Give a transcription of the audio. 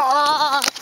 啊。